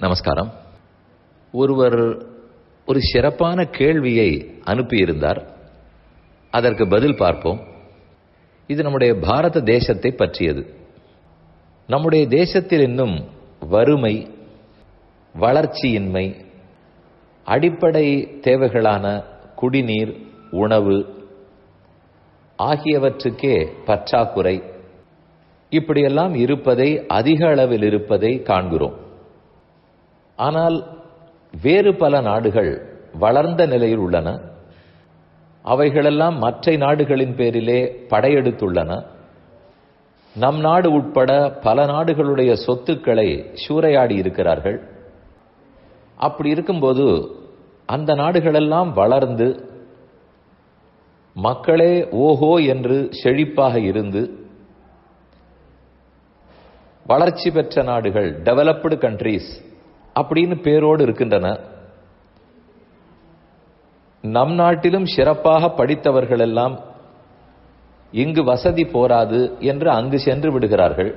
நமஸ்காரம். ஒருவர் ஒரு சிறப்பான கேள்வியை அனுப்பியிருந்தார். அதற்கு பதில் பார்ப்போம். இது நம்முடைய பாரத தேசத்தை பற்றியது. நம்முடைய தேசத்தில் இன்னும் வறுமை வளர்ச்சியின்மை அடிப்படை தேவைகளான குடிநீர் உணவு ஆகியவற்றுக்கே பற்றாக்குறை. இப்படியெல்லாம் இருப்பதை அதிக அளவில் இருப்பதை காண்கிறோம். ஆனால் வேறு பல நாடுகள் வளர்ந்த நிலையில் உள்ளன. அவைகளெல்லாம் மற்ற நாடுகளின் பேரிலே படையெடுத்துள்ளன. நம் நாடு உட்பட பல நாடுகளுடைய சொத்துக்களை சூறையாடி இருக்கிறார்கள். அப்படி இருக்கும்போது அந்த நாடுகளெல்லாம் வளர்ந்து மக்களே ஓஹோ என்று செழிப்பாக இருந்து வளர்ச்சி பெற்ற நாடுகள் டெவலப்டு கண்ட்ரீஸ் அப்படின்னு பேரோடு இருக்கின்றன. நம் நாட்டிலும் சிறப்பாக படித்தவர்கள் எல்லாம் இங்கு வசதி போராது என்று அங்கு சென்று விடுகிறார்கள்.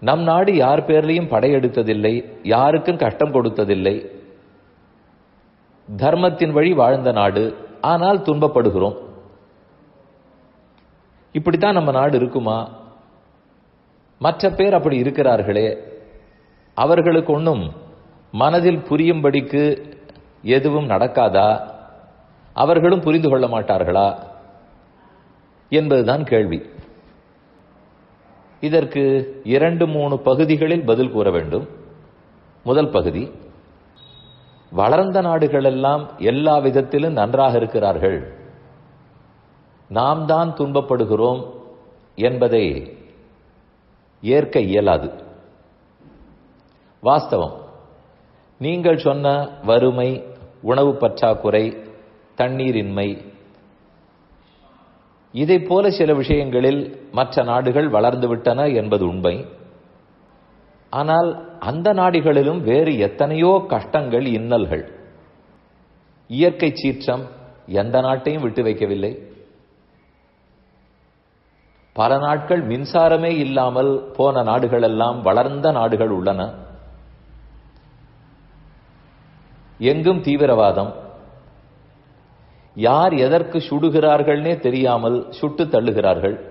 நம் நாடு யார் பேர்லையும் படையெடுத்ததில்லை யாருக்கும் கஷ்டம் கொடுத்ததில்லை. தர்மத்தின் வழி வாழ்ந்த நாடு ஆனால் துன்பப்படுகிறோம். இப்படித்தான் நம்ம நாடு இருக்குமா? மற்ற பேர் அப்படி இருக்கிறார்களே அவர்களுக்கு ஒன்றும் மனதில் புரியும்படிக்கு எதுவும் நடக்காதா? அவர்களும் புரிந்து கொள்ள மாட்டார்களா? என்பதுதான் கேள்வி. இதற்கு இரண்டு மூணு பகுதிகளில் பதில் கூற வேண்டும். முதல் பகுதி வளர்ந்த நாடுகள் எல்லாம் எல்லா விதத்திலும் நன்றாக இருக்கிறார்கள். நாம் தான் துன்பப்படுகிறோம் என்பதை ஏற்க இயலாது. வாஸ்தவம். நீங்கள் சொன்ன வறுமை உணவு பற்றாக்குறை தண்ணீரின்மை இதை போல சில விஷயங்களில் மற்ற நாடுகள் வளர்ந்துவிட்டன என்பது உண்மை. ஆனால் அந்த நாடுகளிலும் வேறு எத்தனையோ கஷ்டங்கள் இன்னல்கள். இயற்கை சீற்றம் எந்த நாட்டையும் விட்டு வைக்கவில்லை. பல நாட்கள் மின்சாரமே இல்லாமல் போன நாடுகளெல்லாம் வளர்ந்த நாடுகள் உள்ளன. எங்கும் தீவிரவாதம். யார் எதற்கு சுடுகிறார்கள்னே தெரியாமல் சுட்டு தள்ளுகிறார்கள்.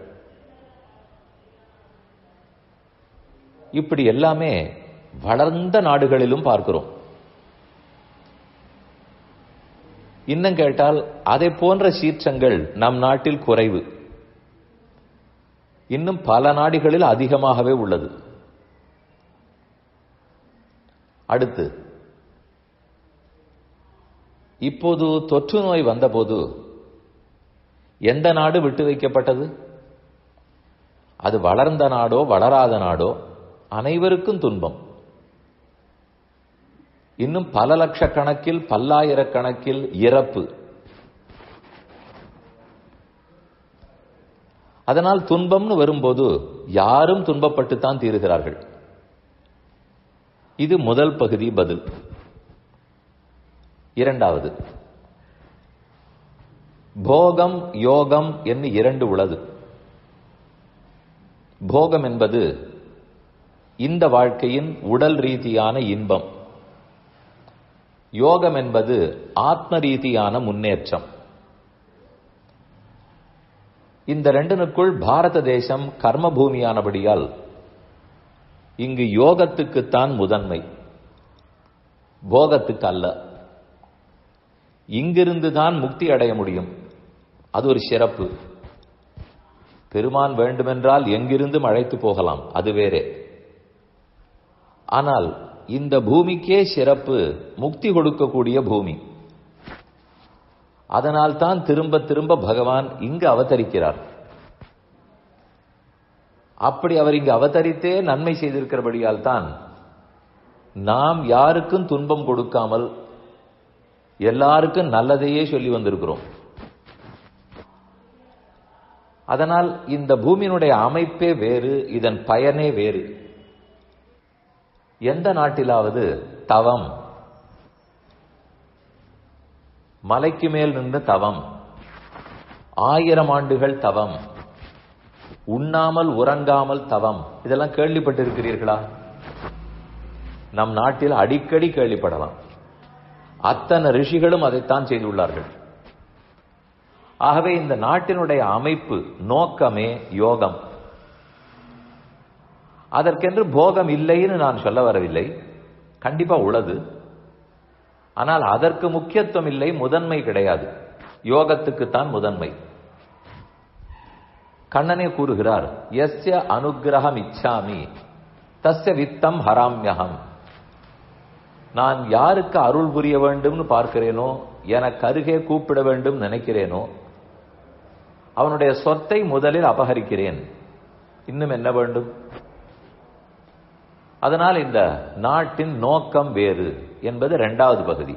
இப்படி எல்லாமே வளர்ந்த நாடுகளிலும் பார்க்கிறோம். இன்னும் கேட்டால் அதை போன்ற சீற்றங்கள் நம் நாட்டில் குறைவு. இன்னும் பல நாடுகளில் அதிகமாகவே உள்ளது. அடுத்து இப்போது தொற்று நோய் வந்தபோது எந்த நாடு விட்டு வைக்கப்பட்டது? அது வளர்ந்த நாடோ வளராத நாடோ அனைவருக்கும் துன்பம். இன்னும் பல லட்சக்கணக்கில் பல்லாயிரக்கணக்கில் இறப்பு. அதனால் துன்பம்னு வரும்போது யாரும் துன்பப்பட்டுத்தான் தீருகிறார்கள். இது முதல் பகுதி பதில். இரண்டாவது. போகம் யோகம் என்று இரண்டு உள்ளது போகம் என்பது இந்த வாழ்க்கையின் உடல் ரீதியான இன்பம். யோகம் என்பது ஆத்ம ரீதியான முன்னேற்றம். இந்த ரெண்டனுக்குள் பாரத தேசம் கர்ம பூமியானபடியால் இங்கு யோகத்துக்குத்தான் முதன்மை. போகத்துக்கு அல்ல. இங்கிருந்து தான் முக்தி அடைய முடியும். அது ஒரு சிறப்பு. பெருமான் வேண்டுமென்றால் எங்கிருந்தும் அழைத்து போகலாம். அது வேறே. ஆனால் இந்த பூமிக்கே சிறப்பு முக்தி கொடுக்கக்கூடிய பூமி. அதனால் தான் திரும்ப திரும்ப பகவான் இங்கு அவதரிக்கிறார். அப்படி அவர் இங்கு அவதரித்தே நன்மை செய்திருக்கிறபடியால் தான் நாம் யாருக்கும் துன்பம் கொடுக்காமல் எல்லாருக்கும் நல்லதையே சொல்லி வந்திருக்கிறோம். அதனால் இந்த பூமியினுடைய அமைப்பே வேறு இதன் பயனே வேறு. எந்த நாட்டிலாவது தவம். மலைக்கு மேல் நின்று தவம். ஆயிரம் ஆண்டுகள் தவம். உண்ணாமல் உறங்காமல் தவம். இதெல்லாம் கேள்விப்பட்டிருக்கிறீர்களா? நம் நாட்டில் அடிக்கடி கேள்விப்படலாம். அத்தனை ரிஷிகளும் அதைத்தான் செய்துள்ளார்கள். ஆகவே இந்த நாட்டினுடைய அமைப்பு நோக்கமே யோகம். அதற்கென்று போகம் இல்லைன்னு நான் சொல்ல வரவில்லை. கண்டிப்பா உள்ளது. ஆனால் அதற்கு முக்கியத்துவம் இல்லை முதன்மை கிடையாது. யோகத்துக்குத்தான் முதன்மை. கண்ணனே கூறுகிறார் எஸ்ய அனுகிரகம் இச்சாமி தஸ்ய வித்தம் ஹராம்யகம் நான் யாருக்கு அருள் புரிய வேண்டும்னு பார்க்கிறேனோ எனக்கு அருகே கூப்பிட வேண்டும் நினைக்கிறேனோ அவனுடைய சொத்தை முதலில் அபகரிக்கிறேன். இன்னும் என்ன வேண்டும்? அதனால் இந்த நாட்டின் நோக்கம் வேறு என்பது இரண்டாவது பகுதி.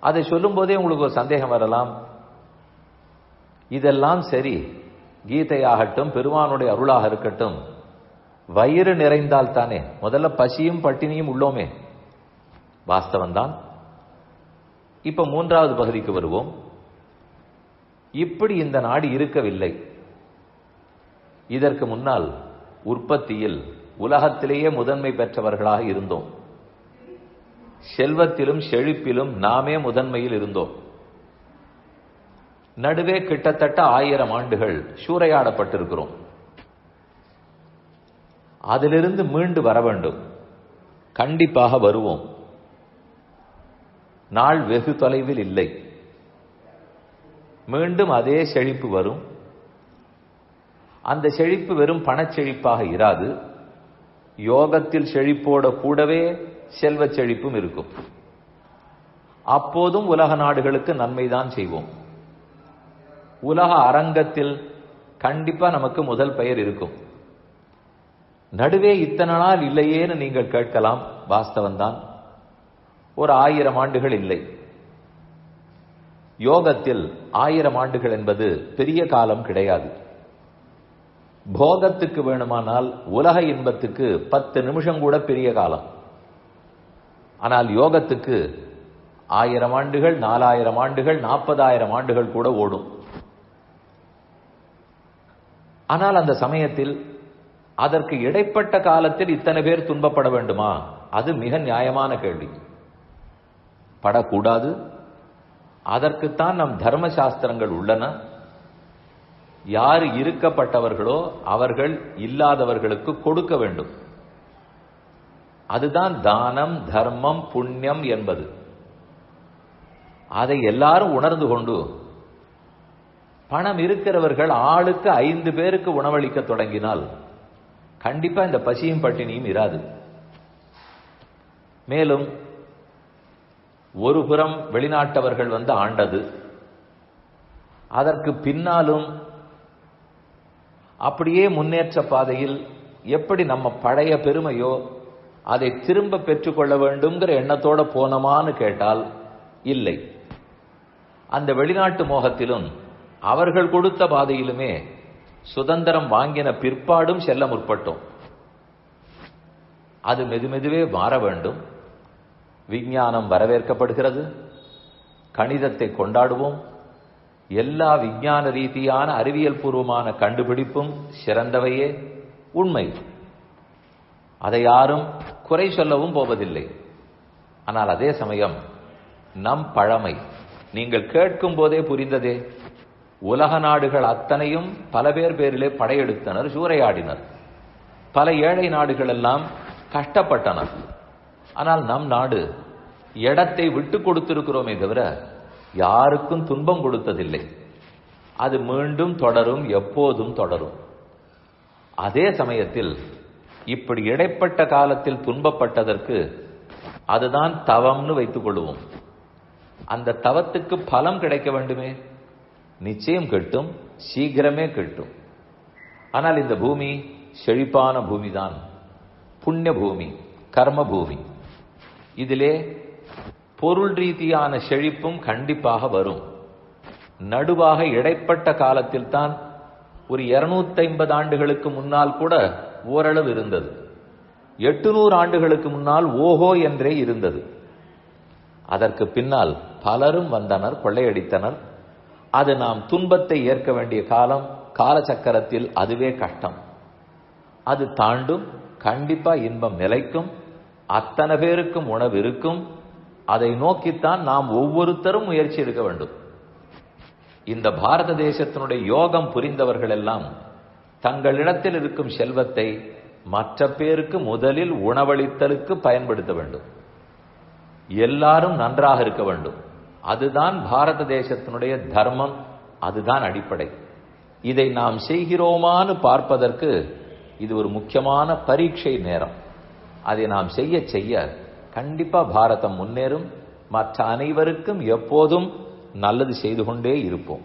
அதை சொல்லும் போதே உங்களுக்கு ஒரு சந்தேகம் வரலாம். இதெல்லாம் சரி கீதையாகட்டும் பெருமானுடைய அருளாக இருக்கட்டும் வயிறு நிறைந்தால் தானே? முதல்ல பசியும் பட்டினியும் உள்ளோமே. வாஸ்தவம்தான். இப்ப மூன்றாவது பகுதிக்கு வருவோம். இப்படி இந்த நாடு இருக்கவில்லை. இதற்கு முன்னால் உற்பத்தியில் உலகத்திலேயே முதன்மை பெற்றவர்களாக இருந்தோம். செல்வத்திலும் செழிப்பிலும் நாமே முதன்மையில் இருந்தோம். நடுவே கிட்டத்தட்ட ஆயிரம் ஆண்டுகள் சூறையாடப்பட்டிருக்கிறோம். அதிலிருந்து மீண்டு வர வேண்டும். கண்டிப்பாக வருவோம். நாள் வெகு தொலைவில் இல்லை. மீண்டும் அதே செழிப்பு வரும். அந்த செழிப்பு வெறும் பணச்செழிப்பாக இராது. யோகத்தில் செழிப்போட கூடவே செல்வ செழிப்பும் இருக்கும். அப்போதும் உலக நாடுகளுக்கு நன்மைதான் செய்வோம். உலக அரங்கத்தில் கண்டிப்பா நமக்கு முதல் பெயர் இருக்கும். நடுவே இத்தனை நாள் இல்லையேன்னு நீங்கள் கேட்கலாம். வாஸ்தவன்தான் ஒரு ஆயிரம் ஆண்டுகள் இல்லை. யோகத்தில் ஆயிரம் ஆண்டுகள் என்பது பெரிய காலம் கிடையாது. போகத்துக்கு வேணுமானால் உலக இன்பத்துக்கு பத்து நிமிஷம் கூட பெரிய காலம். ஆனால் யோகத்துக்கு ஆயிரம் ஆண்டுகள் நாலாயிரம் ஆண்டுகள் நாற்பதாயிரம் ஆண்டுகள் கூட ஓடும். ஆனால் அந்த சமயத்தில் அதற்கு இடைப்பட்ட காலத்தில் இத்தனை பேர் துன்பப்பட வேண்டுமா? அது மிக நியாயமான கேள்வி. படக்கூடாது. அதற்குத்தான் நம் தர்ம சாஸ்திரங்கள் உள்ளன. யார் இருக்கப்பட்டவர்களோ அவர்கள் இல்லாதவர்களுக்கு கொடுக்க வேண்டும். அதுதான் தானம் தர்மம் புண்ணியம் என்பது. அதை எல்லாரும் உணர்ந்து கொண்டு பணம் இருக்கிறவர்கள் ஆளுக்கு ஐந்து பேருக்கு உணவளிக்க தொடங்கினால் கண்டிப்பா இந்த பசியும் பட்டினியும் இராது. மேலும் ஒரு புறம் வெளிநாட்டவர்கள் வந்து ஆண்டது அதற்கு பின்னாலும் அப்படியே முன்னேற்ற பாதையில் எப்படி நம்ம பழைய பெருமையோ அதை திரும்ப பெற்றுக்கொள்ள வேண்டும்ங்கிற எண்ணத்தோட போனோமான்னு கேட்டால் இல்லை. அந்த வெளிநாட்டு மோகத்திலும் அவர்கள் கொடுத்த பாதையிலுமே சுதந்திரம் வாங்கின பிற்பாடும் செல்ல முற்பட்டோம். அது மெதுமெதுவே மாற வேண்டும். விஞ்ஞானம் வரவேற்கப்படுகிறது. கணிதத்தை கொண்டாடுவோம். எல்லா விஞ்ஞான ரீதியான அறிவியல் பூர்வமான கண்டுபிடிப்பும் சிறந்தவையே உண்மை. அதை யாரும் குறை சொல்லவும் போவதில்லை. ஆனால் அதே சமயம் நம் பழமை. நீங்கள் கேட்கும் போதே புரிந்ததே. உலக நாடுகள் அத்தனையும் பல பேர் பேரிலே படையெடுத்தனர் சூறையாடினர். பல ஏழை நாடுகள் எல்லாம் கஷ்டப்பட்டனர். ஆனால் நம் நாடு இடத்தை விட்டு கொடுத்திருக்கிறோமே தவிர யாருக்கும் துன்பம் கொடுத்ததில்லை. அது மீண்டும் தொடரும் எப்போதும் தொடரும். அதே சமயத்தில் இப்படி இடைப்பட்ட காலத்தில் துன்பப்பட்டதற்கு அதுதான் தவம்னு வைத்துக் கொள்வோம். அந்த தவத்துக்கு பலம் கிடைக்க வேண்டுமே? நிச்சயம் கெட்டும் சீக்கிரமே கெட்டும். ஆனால் இந்த பூமி செழிப்பான பூமிதான். புண்ணிய பூமி கர்ம பூமி. இதிலே பொருள் ரீதியான செழிப்பும் கண்டிப்பாக வரும். நடுவாக இடைப்பட்ட காலத்தில் தான் ஒரு இருநூத்தி ஐம்பது ஆண்டுகளுக்கு முன்னால் கூட ஓரளவு இருந்தது. எட்டுநூறு ஆண்டுகளுக்கு முன்னால் ஓஹோ என்றே இருந்தது. அதற்கு பின்னால் பலரும் வந்தனர் கொள்ளையடித்தனர். அது நாம் துன்பத்தை ஏற்க வேண்டிய காலம் காலச்சக்கரத்தில் அதுவே கஷ்டம். அது தாண்டும் கண்டிப்பா இன்பம் நிலைக்கும் அத்தனை பேருக்கும் உணவு இருக்கும். அதை நோக்கித்தான் நாம் ஒவ்வொருத்தரும் முயற்சி எடுக்க வேண்டும். இந்த பாரத தேசத்தினுடைய யோகம் புரிந்தவர்கள் எல்லாம் தங்களிடத்தில் இருக்கும் செல்வத்தை மற்ற பேருக்கு முதலில் உணவளித்தலுக்கு பயன்படுத்த வேண்டும். எல்லாரும் நன்றாக இருக்க வேண்டும். அதுதான் பாரத தேசத்தினுடைய தர்மம் அதுதான் அடிப்படை. இதை நாம் செய்கிறோமான்னு பார்ப்பதற்கு இது ஒரு முக்கியமான பரீட்சை நேரம். அதை நாம் செய்ய செய்ய கண்டிப்பா பாரதம் முன்னேறும். மற்ற அனைவருக்கும் எப்போதும் நல்லது செய்து கொண்டே இருப்போம்.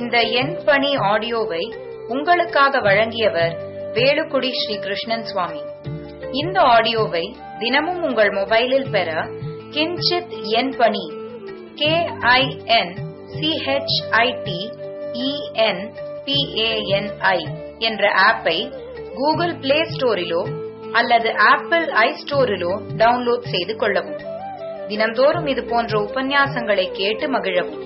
இந்த என் பணி ஆடியோவை உங்களுக்காக வழங்கியவர் வேலுக்குடி ஸ்ரீ கிருஷ்ணன் சுவாமி. இந்த ஆடியோவை தினமும் உங்கள் மொபைலில் பெற கிஞ்சித் என் பணி. கே ஐ என் சிஹெச்ஐடி இஎன் பிஏஎன்ஐ என்ற ஆப்பை கூகுள் பிளே ஸ்டோரிலோ அல்லது ஆப்பிள் ஐ ஸ்டோரிலோ டவுன்லோட் செய்து கொள்ளவும். தினந்தோறும் இது போன்ற உபன்யாசங்களை கேட்டு மகிழவும்.